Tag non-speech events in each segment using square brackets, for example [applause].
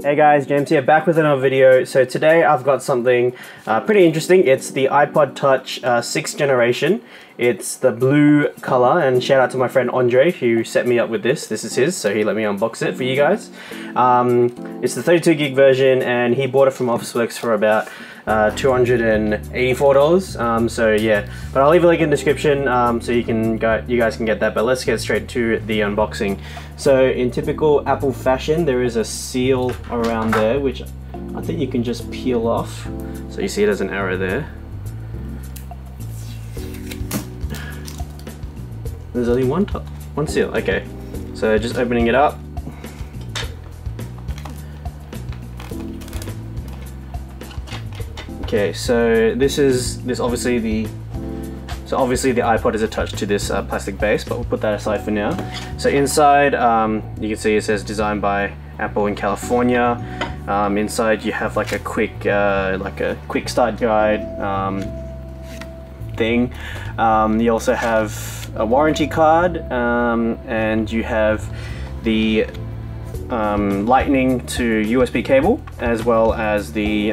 Hey guys, James here, back with another video. So today I've got something uh, pretty interesting. It's the iPod Touch uh, 6th generation. It's the blue color, and shout out to my friend Andre who set me up with this. This is his, so he let me unbox it for you guys. Um, it's the 32 gig version, and he bought it from Officeworks for about uh, $284. Um, so yeah, but I'll leave a link in the description um, so you can go, you guys can get that. But let's get straight to the unboxing. So in typical Apple fashion, there is a seal around there, which I think you can just peel off. So you see it as an arrow there. There's only one top, one seal. Okay, so just opening it up. Okay, so this is this obviously the so obviously the iPod is attached to this uh, plastic base, but we'll put that aside for now. So inside, um, you can see it says designed by Apple in California. Um, inside you have like a quick uh, like a quick start guide um, thing. Um, you also have a warranty card, um, and you have the um, lightning to USB cable as well as the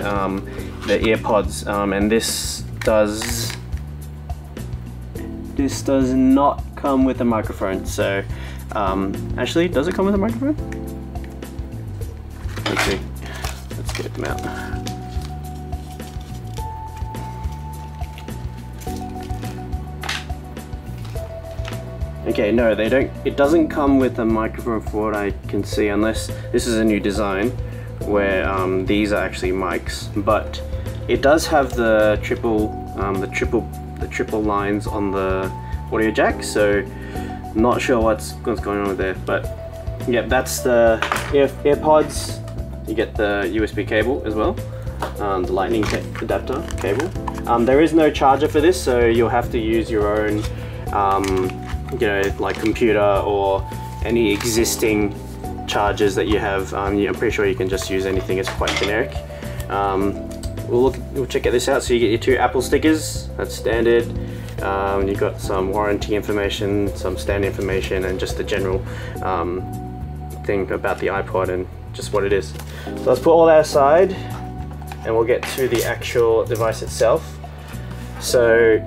the earpods um, and this does this does not come with a microphone so um, actually does it come with a microphone let's see let's get them out Okay, no, they don't. It doesn't come with a microphone for what I can see, unless this is a new design where um, these are actually mics. But it does have the triple, um, the triple, the triple lines on the audio jack. So, not sure what's what's going on with there. But yeah, that's the Air, AirPods. You get the USB cable as well, um, the Lightning adapter cable. Um, there is no charger for this, so you'll have to use your own um, you know, like computer or any existing chargers that you have. Um, I'm pretty sure you can just use anything, it's quite generic. Um, we'll, look, we'll check this out. So you get your two Apple stickers, that's standard. Um, you've got some warranty information, some stand information, and just the general um, thing about the iPod and just what it is. So let's put all that aside and we'll get to the actual device itself. So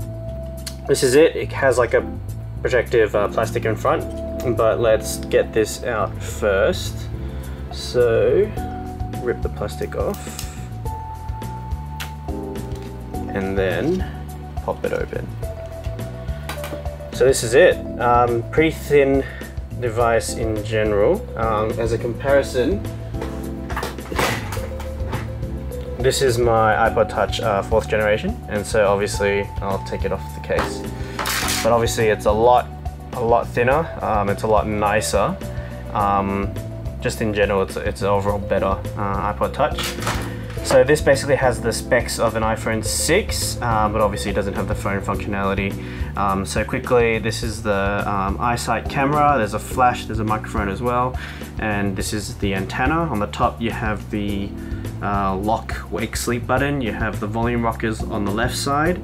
this is it. It has like a protective uh, plastic in front, but let's get this out first. So, rip the plastic off, and then pop it open. So this is it. Um, pretty thin device in general. Um, as a comparison, this is my iPod Touch uh, fourth generation, and so obviously I'll take it off the case but obviously it's a lot a lot thinner um, it's a lot nicer um, just in general it's, it's overall better uh, iPod touch so this basically has the specs of an iPhone 6 uh, but obviously it doesn't have the phone functionality. Um, so quickly this is the um, iSight camera. There's a flash there's a microphone as well and this is the antenna. On the top you have the uh, lock wake sleep button. You have the volume rockers on the left side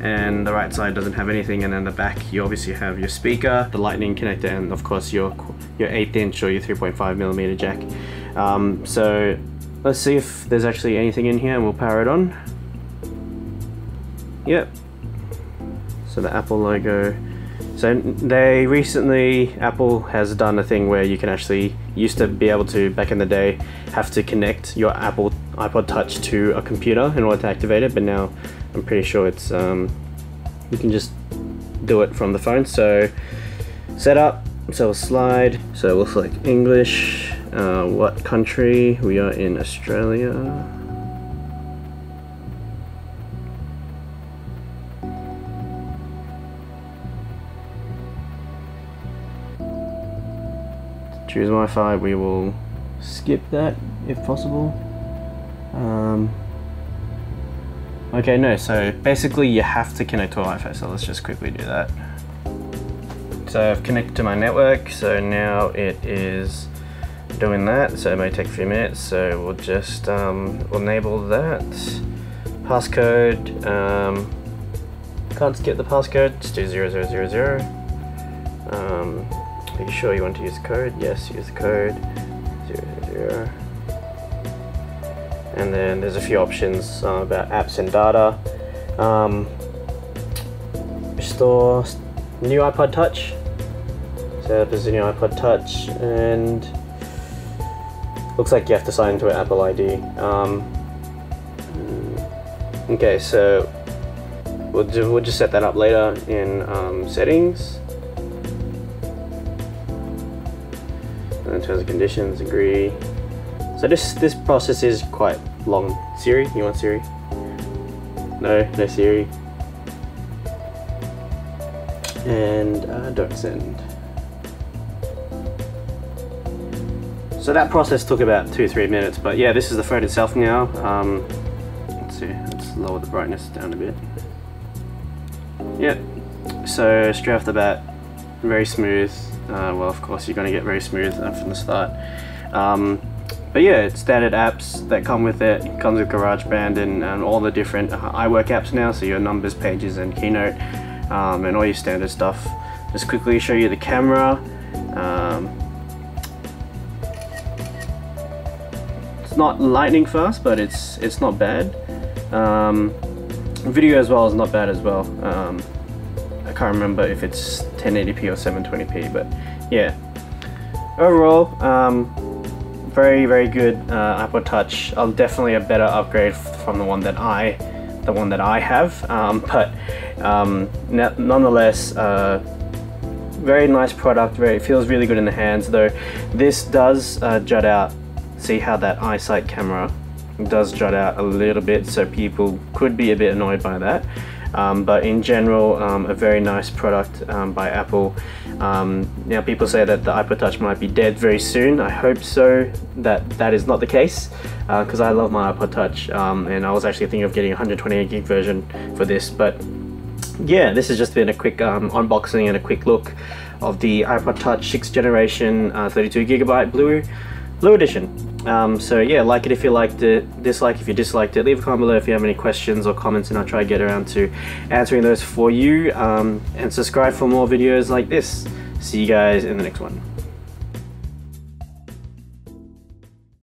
and the right side doesn't have anything and then the back you obviously have your speaker the lightning connector and of course your your 8th inch or your 3.5 millimeter jack. Um, so let's see if there's actually anything in here and we'll power it on. Yep. So the Apple logo. So they recently Apple has done a thing where you can actually used to be able to back in the day have to connect your Apple iPod Touch to a computer in order to activate it but now I'm pretty sure it's um, you can just do it from the phone. So setup. So we'll slide. So we'll select English uh, what country? We are in Australia. Choose Wi-Fi we will skip that if possible. Um, Okay, no, so basically you have to connect to Wi-Fi, so let's just quickly do that. So I've connected to my network, so now it is doing that, so it may take a few minutes, so we'll just um, enable that. Passcode, um, can't skip the passcode, just do 0000. Um, are you sure you want to use code? Yes, use the code, 00. and then there's a few options uh, about apps and data. Um, restore new iPod Touch. So there's a new iPod Touch and looks like you have to sign into an Apple ID. Um, okay, so we'll, do, we'll just set that up later in um, settings. And in terms of conditions, agree. So this this process is quite long. Siri, you want Siri? No, no Siri. And uh, don't send. So that process took about two, three minutes, but yeah, this is the phone itself now. Um, let's see, let's lower the brightness down a bit. Yep, so straight off the bat, very smooth. Uh, well, of course, you're going to get very smooth uh, from the start. Um, but yeah, it's standard apps that come with it. it comes with GarageBand and, and all the different uh, iWork apps now, so your numbers, pages, and Keynote, um, and all your standard stuff. Just quickly show you the camera. Um, not lightning fast, but it's it's not bad. Um, video as well is not bad as well. Um, I can't remember if it's 1080p or 720p, but yeah. Overall, um, very very good uh, iPod Touch. Uh, definitely a better upgrade from the one that I, the one that I have. Um, [laughs] but um, nonetheless, uh, very nice product. Very it feels really good in the hands. Though this does uh, jut out see how that iSight camera does jut out a little bit so people could be a bit annoyed by that. Um, but in general um, a very nice product um, by Apple. Um, now people say that the iPod Touch might be dead very soon. I hope so that that is not the case because uh, I love my iPod Touch um, and I was actually thinking of getting a 128 gig version for this but yeah this has just been a quick um, unboxing and a quick look of the iPod Touch 6th generation uh, 32 gigabyte blue blue edition um, so yeah, like it if you liked it, dislike if you disliked it. Leave a comment below if you have any questions or comments and I'll try to get around to answering those for you. Um, and subscribe for more videos like this. See you guys in the next one.